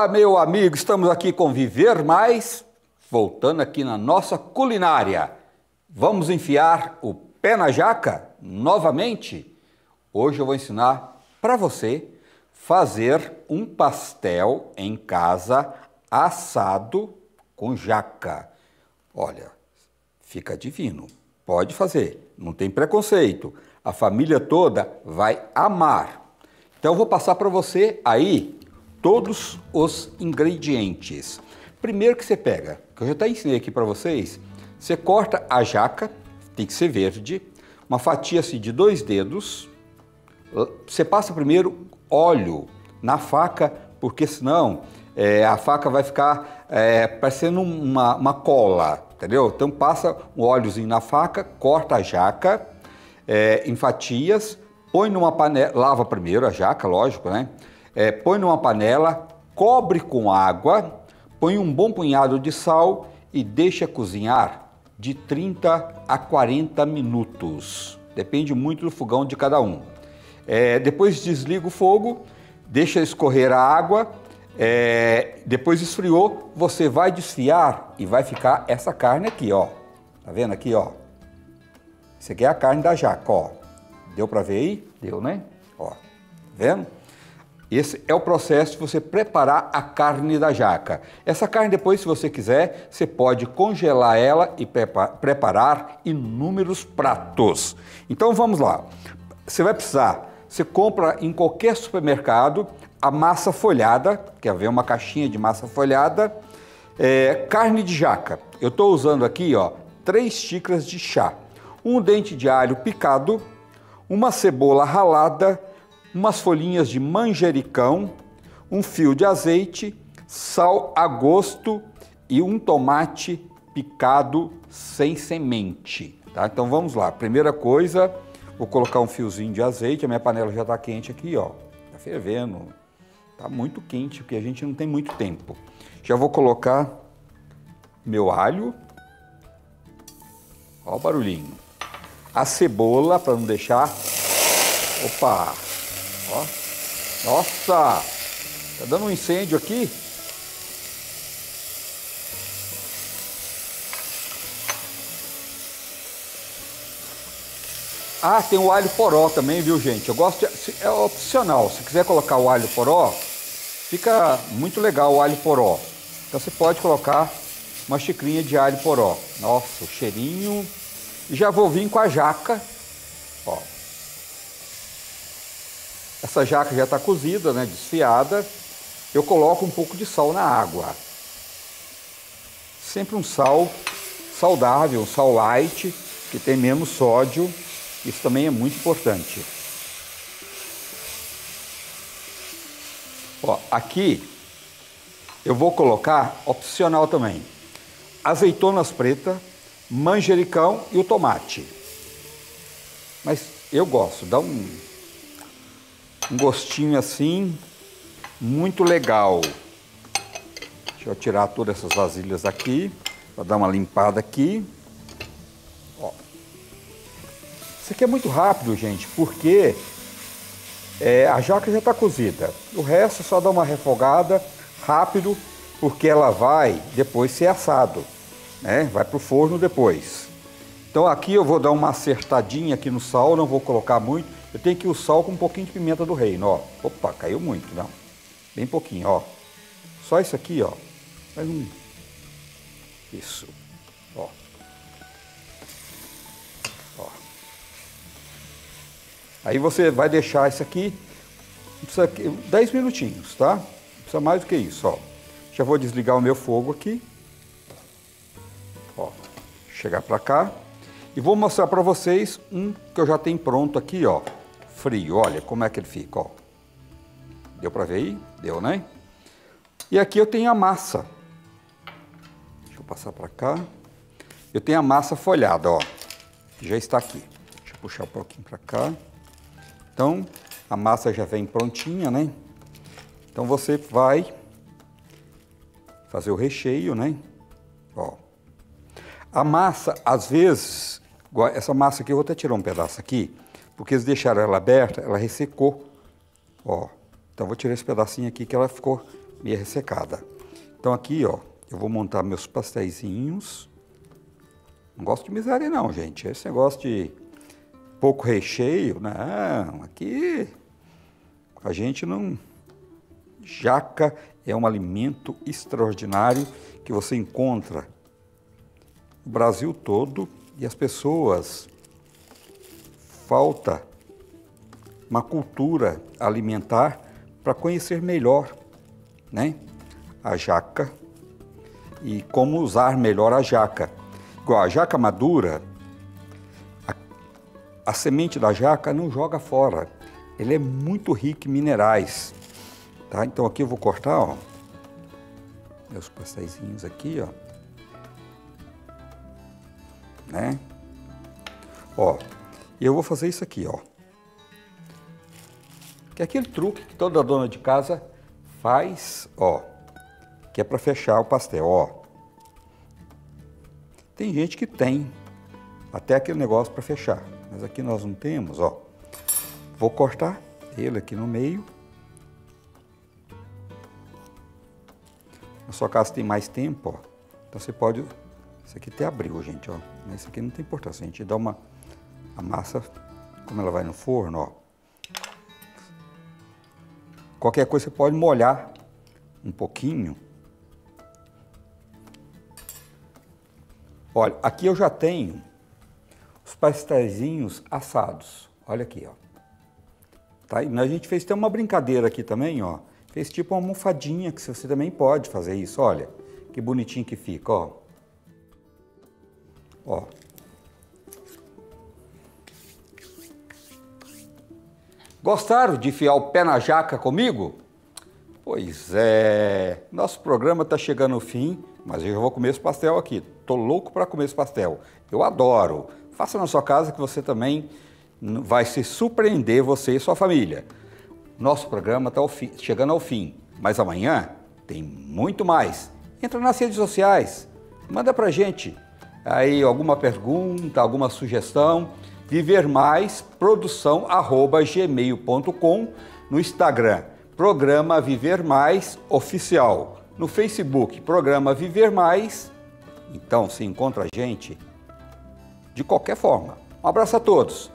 Olá, meu amigo, estamos aqui com Viver Mais, voltando aqui na nossa culinária. Vamos enfiar o pé na jaca novamente? Hoje eu vou ensinar para você fazer um pastel em casa assado com jaca. Olha, fica divino. Pode fazer, não tem preconceito. A família toda vai amar. Então eu vou passar para você aí todos os ingredientes. Primeiro que você pega, que eu já até ensinei aqui para vocês, você corta a jaca, tem que ser verde, uma fatia assim de dois dedos. Você passa primeiro óleo na faca, porque senão é, a faca vai ficar é, parecendo uma, uma cola, entendeu? Então passa um óleozinho na faca, corta a jaca é, em fatias, põe numa panela, lava primeiro a jaca, lógico, né? É, põe numa panela, cobre com água, põe um bom punhado de sal e deixa cozinhar de 30 a 40 minutos. Depende muito do fogão de cada um. É, depois desliga o fogo, deixa escorrer a água, é, depois esfriou, você vai desfiar e vai ficar essa carne aqui, ó. Tá vendo aqui, ó? Isso aqui é a carne da jaca, ó. Deu para ver aí? Deu, né? Ó, tá vendo? Esse é o processo de você preparar a carne da jaca. Essa carne depois, se você quiser, você pode congelar ela e preparar inúmeros pratos. Então vamos lá. Você vai precisar, você compra em qualquer supermercado a massa folhada, quer ver uma caixinha de massa folhada, é, carne de jaca. Eu estou usando aqui, ó, três xícaras de chá, um dente de alho picado, uma cebola ralada umas folhinhas de manjericão, um fio de azeite, sal a gosto e um tomate picado sem semente. Tá? Então vamos lá. Primeira coisa, vou colocar um fiozinho de azeite. A minha panela já está quente aqui, ó. Tá fervendo. Tá muito quente porque a gente não tem muito tempo. Já vou colocar meu alho. Ó o barulhinho. A cebola para não deixar. Opa! Ó. Nossa! Tá dando um incêndio aqui. Ah, tem o alho poró também, viu, gente? Eu gosto de, é opcional. Se quiser colocar o alho poró, fica muito legal o alho poró. Então você pode colocar uma xicrinha de alho poró. Nossa, o cheirinho. E já vou vir com a jaca. Ó, essa jaca já está cozida, né, desfiada. Eu coloco um pouco de sal na água. Sempre um sal saudável, um sal light, que tem menos sódio. Isso também é muito importante. Ó, aqui eu vou colocar opcional também. Azeitonas pretas, manjericão e o tomate. Mas eu gosto, dá um um gostinho assim, muito legal. Deixa eu tirar todas essas vasilhas aqui, para dar uma limpada aqui. Ó. Isso aqui é muito rápido, gente, porque é, a jaca já está cozida. O resto é só dar uma refogada rápido, porque ela vai depois ser assado, né? Vai o forno depois. Então aqui eu vou dar uma acertadinha aqui no sal, não vou colocar muito, eu tenho aqui o sal com um pouquinho de pimenta do reino, ó. Opa, caiu muito, não. Bem pouquinho, ó. Só isso aqui, ó. Faz um... Isso. Ó. Ó. Aí você vai deixar isso aqui, precisa 10 minutinhos, tá? Não precisa mais do que isso, ó. Já vou desligar o meu fogo aqui. Ó. Chegar para cá. E vou mostrar para vocês um que eu já tenho pronto aqui, ó frio. Olha como é que ele fica, ó. Deu para ver aí? Deu, né? E aqui eu tenho a massa. Deixa eu passar para cá. Eu tenho a massa folhada, ó. Já está aqui. Deixa eu puxar um pouquinho para cá. Então, a massa já vem prontinha, né? Então você vai fazer o recheio, né? Ó. A massa, às vezes, essa massa aqui, eu vou até tirar um pedaço aqui porque eles deixaram ela aberta, ela ressecou. Ó, então vou tirar esse pedacinho aqui que ela ficou meia ressecada. Então aqui, ó, eu vou montar meus pastéisinhos. Não gosto de miséria não, gente. Esse negócio de pouco recheio, não. Aqui a gente não... Jaca é um alimento extraordinário que você encontra no Brasil todo e as pessoas falta uma cultura alimentar para conhecer melhor, né? A jaca e como usar melhor a jaca. Igual a jaca madura, a, a semente da jaca não joga fora. Ele é muito rico em minerais. Tá? Então aqui eu vou cortar, ó, meus pastéisinhos aqui, ó. Né? Ó, e eu vou fazer isso aqui, ó. Que é aquele truque que toda dona de casa faz, ó, que é para fechar o pastel, ó. Tem gente que tem até aquele negócio para fechar, mas aqui nós não temos, ó. Vou cortar ele aqui no meio. Na sua casa tem mais tempo, ó. Então você pode. Isso aqui até abriu, gente, ó. Isso aqui não tem importância. A gente dá uma. A massa, como ela vai no forno, ó. Qualquer coisa você pode molhar um pouquinho. Olha, aqui eu já tenho os pastéis assados. Olha aqui, ó. Tá? E a gente fez até uma brincadeira aqui também, ó. Fez tipo uma almofadinha, que você também pode fazer isso, olha. Que bonitinho que fica, ó. Ó. Gostaram de enfiar o pé na jaca comigo? Pois é, nosso programa está chegando ao fim, mas eu já vou comer esse pastel aqui. Tô louco para comer esse pastel. Eu adoro. Faça na sua casa que você também vai se surpreender, você e sua família. Nosso programa está chegando ao fim, mas amanhã tem muito mais. Entra nas redes sociais, manda para gente aí alguma pergunta, alguma sugestão. Viver Mais produção arroba gmail.com no Instagram, programa Viver Mais Oficial. No Facebook, programa Viver Mais. Então se encontra a gente de qualquer forma. Um abraço a todos.